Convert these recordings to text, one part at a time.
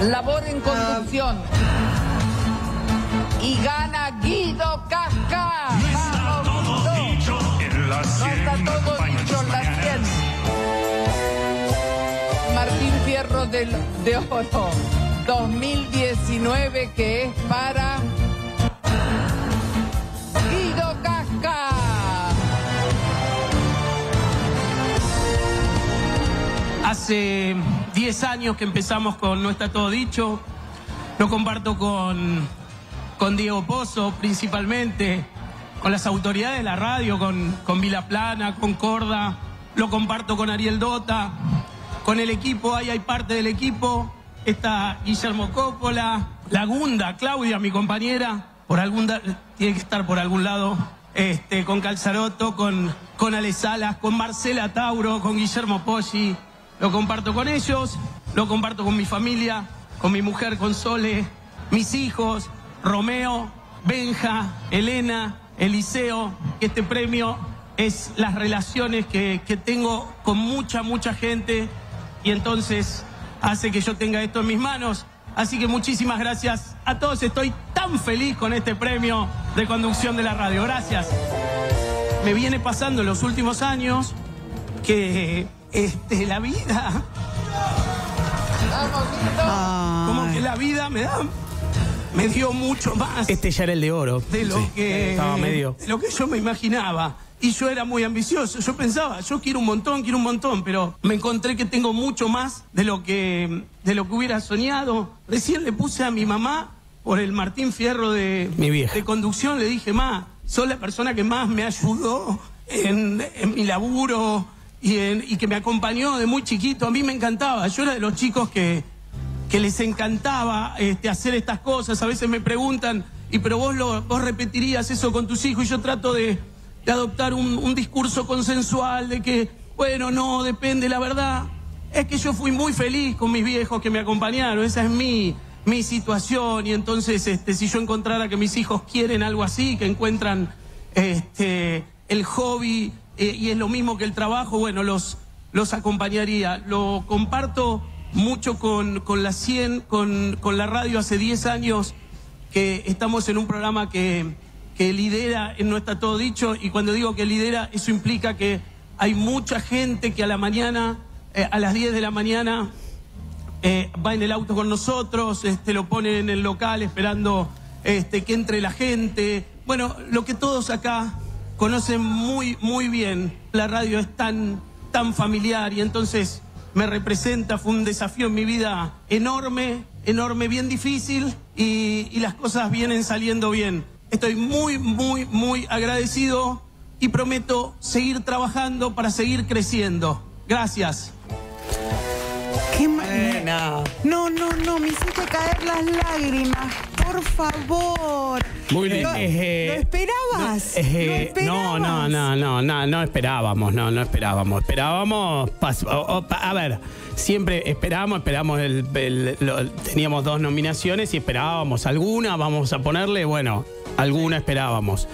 labor en conducción. Y gana Guido Casca. Vamos, Guido. No está todo dicho en la 100. Martín Fierro del- de Oro 2019 que es para Guido Casca. Hace 10 años que empezamos con No está todo dicho. Lo comparto con, con Diego Pozo principalmente, con las autoridades de la radio, con, con Vila Plana, con Corda. Lo comparto con Ariel Dota, con el equipo, ahí hay parte del equipo. Está Guillermo Coppola, Lagunda, Claudia, mi compañera, por algún tiene que estar por algún lado. Este, con Calzaroto, con, con Ale Salas, con Marcela Tauro, con Guillermo Poggi, lo comparto con ellos, lo comparto con mi familia, con mi mujer, con Sole, mis hijos, Romeo, Benja, Elena, Eliseo. Este premio es las relaciones que, que tengo con mucha, mucha gente y entonces hace que yo tenga esto en mis manos. Así que muchísimas gracias a todos. Estoy tan feliz con este premio de conducción de la radio. Gracias. Me viene pasando en los últimos años que este, la vida, Guido. como que la vida me da, me dio mucho más Este ya era el de oro. de lo Sí, que Estaba medio. de lo que yo me imaginaba. Y yo era muy ambicioso. Yo pensaba, yo quiero un montón, quiero un montón, pero me encontré que tengo mucho más de lo que de lo que hubiera soñado. Recién le puse a mi mamá por el Martín Fierro de, Mi vieja. de conducción, le dije, ma, sos la persona que más me ayudó en, en mi laburo y, que me acompañó de muy chiquito. A mí me encantaba. Yo era de los chicos que, que les encantaba este, hacer estas cosas. A veces me preguntan, y pero vos, lo, vos repetirías eso con tus hijos. Y yo trato de, de adoptar un, un discurso consensual de que, bueno, no, depende. La verdad es que yo fui muy feliz con mis viejos que me acompañaron. Esa es mi, mi situación. Y entonces, este, si yo encontrara que mis hijos quieren algo así, que encuentran este, el hobby eh, y es lo mismo que el trabajo, bueno, los, los acompañaría. Lo comparto mucho con, con la 100, con, con la radio hace 10 años que estamos en un programa que, que lidera, en No está todo dicho, y cuando digo que lidera, eso implica que hay mucha gente que a la mañana, eh, a las 10 de la mañana, eh, va en el auto con nosotros, este, lo pone en el local esperando este, que entre la gente. Bueno, lo que todos acá conocen muy, muy bien. La radio es tan, tan familiar y entonces me representa, fue un desafío en mi vida enorme, enorme, bien difícil y, y las cosas vienen saliendo bien. Estoy muy, muy, muy agradecido y prometo seguir trabajando para seguir creciendo. Gracias. Qué Buena. No, no, no, me hiciste caer las lágrimas. Por favor. Muy lindo. ¿Lo, Eh, lo esperabas? Eh, ¿Lo no, no, no, no, no, no esperábamos, no, no esperábamos. Esperábamos, pas- o- o- pa- a ver, siempre esperábamos, esperábamos, el, el- lo- teníamos dos nominaciones y esperábamos alguna, vamos a ponerle, bueno, alguna esperábamos.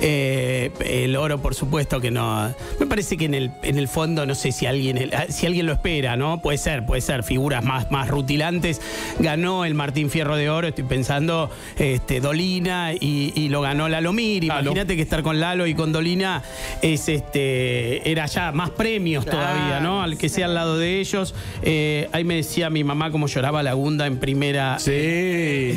Eh, el oro, por supuesto que no. Me parece que en el, en el fondo, no sé si alguien, si alguien lo espera, ¿no? Puede ser, puede ser, figuras más, más rutilantes. Ganó el Martín Fierro de Oro, estoy pensando, este, Dolina y, y lo ganó Lalo Mir. Lalo. Imagínate que estar con Lalo y con Dolina es este era ya más premios todavía, ¿no? Al que sea al lado de ellos. Eh, ahí me decía mi mamá cómo lloraba la Gunda en primera. Sí.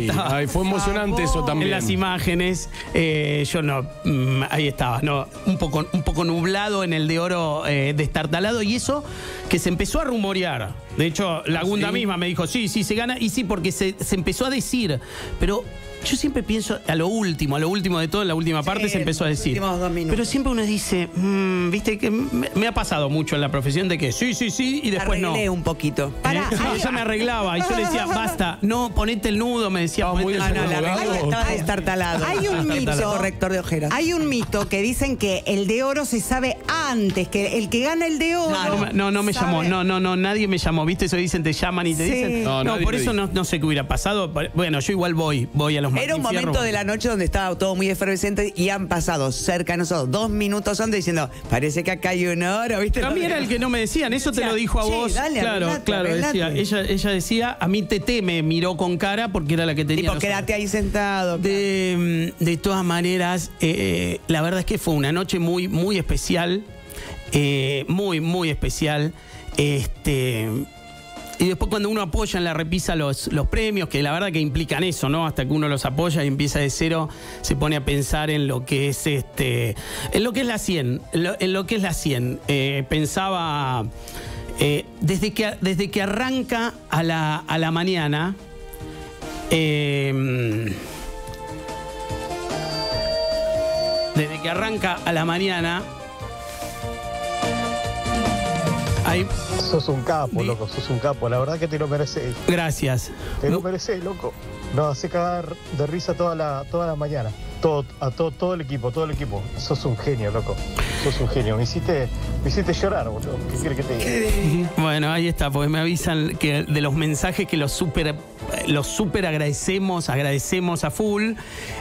Estaba- Ay, fue emocionante eso en también. las imágenes, eh, yo no, mm, ahí estaba, no, un poco, un poco nublado en el de oro eh, destartalado y eso que se empezó a rumorear. De hecho, la Gunda misma me dijo, sí, sí, se gana, y sí, porque se, se empezó a decir, pero yo siempre pienso a lo último, a lo último de todo, en la última parte se empezó a decir. últimos dos minutos. Pero siempre uno dice, mm, viste que me, me ha pasado mucho en la profesión de que sí, sí, sí, y después no. Arreglé un poquito. Pará, Eh, yo me arreglaba y yo le decía, basta, no, ponete el nudo, me decía. Estaba muy ponete el No, no, la arreglé, estaba destartalado. Hay un mito. corrector de ojeras. Hay un mito que dicen que el de oro se sabe antes, que el que gana el de oro. No, No, me- no, no me llamó. No, no, no, nadie me llamó. ¿Viste? Eso dicen, te llaman y te Sí. dicen. No, No, por eso no, no sé qué hubiera pasado. Bueno, yo igual voy, voy a los Era un momento de la noche donde estaba todo muy efervescente y han pasado cerca de nosotros dos minutos antes diciendo, parece que acá hay una hora, ¿viste? Mí era el que no me decían, eso te lo dijo a "Che, vos. dale, claro, claro, arreglate". decía, ella, ella decía, a mí Tete me miró con cara porque era la que tenía. Tipo, quédate ahí sentado. De, de todas maneras, eh, la verdad es que fue una noche muy, muy especial. eh, muy, muy especial. Este. Y después cuando uno apoya en la repisa los, los premios, que la verdad que implican eso, ¿no? Hasta que uno los apoya y empieza de cero, se pone a pensar en lo que es este. En lo que es la 100. En lo, que es la 100. Eh, pensaba. eh, desde, que, desde que arranca a la, a la mañana. eh, desde que arranca a la mañana. Hay. Sos un capo, loco, sos un capo. La verdad que te lo mereces. Gracias. Te lo mereces, loco. Nos hace cagar de risa toda la, toda la mañana. A todo, todo el equipo, todo el equipo. Sos un genio, loco. Sos un genio. Me hiciste, me hiciste llorar, boludo. ¿Qué quieres que te diga? Bueno, ahí está, porque me avisan que de los mensajes que los super, los super agradecemos, agradecemos a full.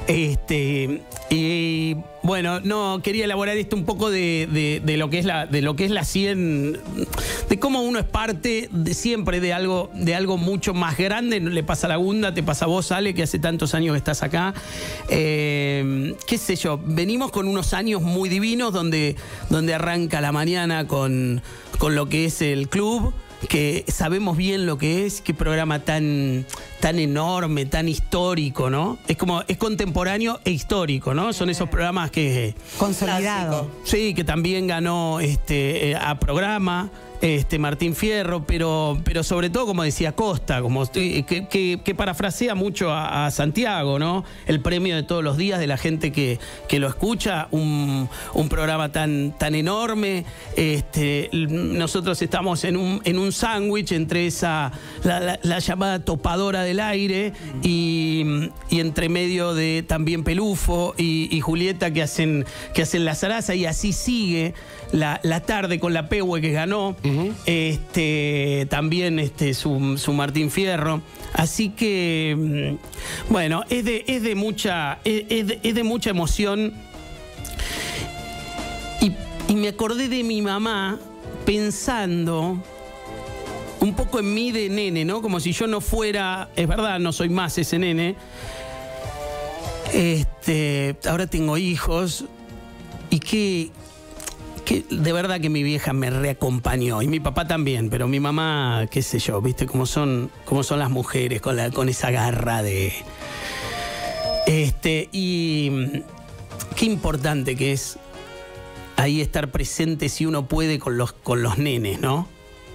Este, y bueno, no, quería elaborar esto un poco de, de- lo que es la, de lo que es la 100, de cómo uno es parte siempre de algo, de algo mucho más grande. Le pasa a la Gunda, te pasa a vos, Ale, que hace tantos años que estás acá. Eh, qué sé yo, venimos con unos años muy divinos donde, donde arranca la mañana con, con lo que es el club que sabemos bien lo que es, qué programa tan, tan enorme, tan histórico, ¿no? Es como, es contemporáneo e histórico, ¿no? Son esos programas que, Consolidado. Sí, que también ganó este, eh, a programa. Este, Martín Fierro, pero, pero sobre todo, como decía Costa, como, eh, que, que- que parafrasea mucho a, Santiago, ¿no? El premio de todos los días de la gente que, que lo escucha, un, un programa tan, tan enorme. Este, nosotros estamos en un, en un sándwich entre esa, la, la- la llamada topadora del aire y, y entre medio de también Pelufo y, y Julieta que hacen, que hacen la zaraza y así sigue la, la tarde con la Pehue que ganó, este, también este, su, su Martín Fierro. Así que, mm, bueno, es de, es de mucha, es, es mucha emoción. Y, y me acordé de mi mamá pensando un poco en mí de nene, ¿no? Como si yo no fuera, es verdad, no soy más ese nene. Este, ahora tengo hijos y que, que de verdad que mi vieja me reacompañó y mi papá también, pero mi mamá, qué sé yo, viste cómo son, cómo son las mujeres con la, con esa garra de, este y mm, qué importante que es ahí estar presente si uno puede con los con los nenes, ¿no?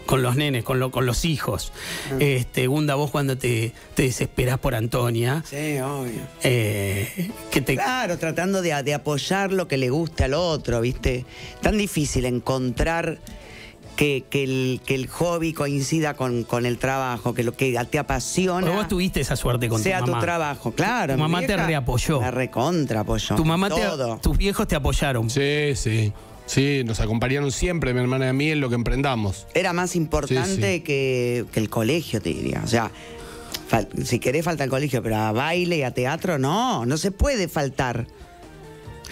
Con los nenes, con, lo- con los hijos. Este, Gunda, vos cuando te, te desesperás por Antonia, Sí, obvio. eh, que te, Claro, tratando de, de apoyar lo que le guste al otro, ¿viste? Tan difícil encontrar que, que el, que el hobby coincida con, con el trabajo, que lo que te apasiona Porque vos tuviste esa suerte con sea tu tu, mamá. trabajo. Claro, Tu mamá te reapoyó. Me recontra apoyó. Tu mamá te, Todo. tus viejos te apoyaron. Sí, sí. Sí, nos acompañaron siempre, mi hermana y a mí, en lo que emprendamos. Era más importante Sí, sí. Que, que el colegio, te diría. O sea, fal- si querés falta el colegio, pero a baile y a teatro no, no se puede faltar.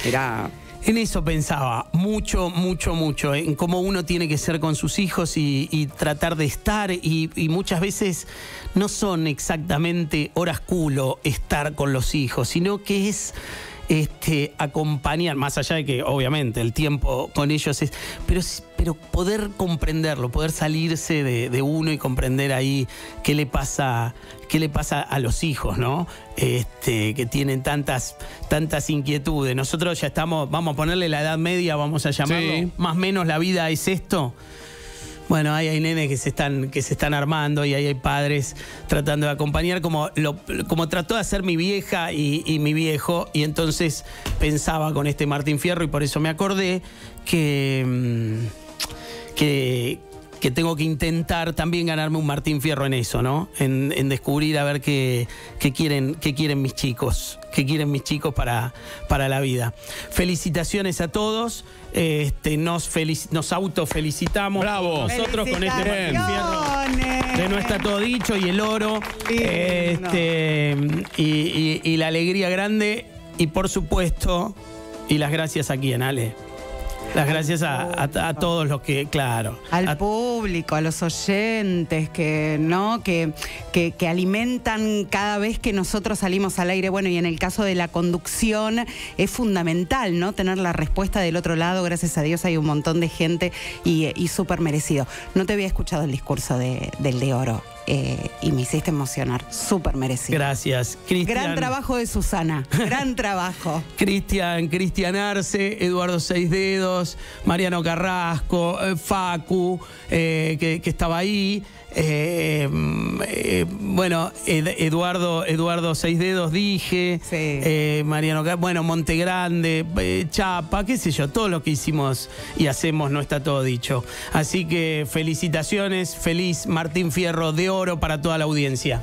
Era En eso pensaba, mucho, mucho, mucho, en cómo uno tiene que ser con sus hijos y, y tratar de estar, y, y muchas veces no son exactamente horas culo estar con los hijos, sino que es este, acompañar, más allá de que obviamente el tiempo con ellos es, pero, pero poder comprenderlo, poder salirse de, de uno y comprender ahí qué le pasa, qué le pasa a los hijos, ¿no? Este, que tienen tantas, tantas inquietudes. Nosotros ya estamos, vamos a ponerle la edad media, vamos a llamarlo, Sí. más o menos la vida es esto. Bueno, ahí hay nenes que se están, que se están armando y ahí hay padres tratando de acompañar como, lo- como trató de hacer mi vieja y, y mi viejo. Y entonces pensaba con este Martín Fierro y por eso me acordé que, mm, que, que tengo que intentar también ganarme un Martín Fierro en eso, ¿no? En, en descubrir a ver qué, qué quieren, qué quieren mis chicos, qué quieren mis chicos para, para la vida. Felicitaciones a todos. Este, nos, felici- nos autofelicitamos. Bravo. Nosotros con este Martín Fierro. De no está todo dicho y el oro. Este, y, y- y la alegría grande. Y por supuesto, y las gracias a quién, Ale. Las gracias a, a- a todos los que, claro. Al a- público, a los oyentes que, ¿no? Que, que, que alimentan cada vez que nosotros salimos al aire. Bueno, y en el caso de la conducción es fundamental, ¿no? Tener la respuesta del otro lado. Gracias a Dios hay un montón de gente y, y súper merecido. No te había escuchado el discurso de- del de oro eh, y me hiciste emocionar. Súper merecido. Gracias. Cristian. Gran trabajo de Susana. Gran trabajo. Cristian, Cristian Arce, Eduardo Seis Dedos, Mariano Carrasco, eh, Facu, eh, que, que estaba ahí. mm, bueno, Ed- Eduardo, Eduardo Seis Dedos dije, Sí. Mariano bueno, Montegrande, Chapa, qué sé yo, todo lo que hicimos y hacemos no está todo dicho. Así que felicitaciones, feliz Martín Fierro de Oro para toda la audiencia.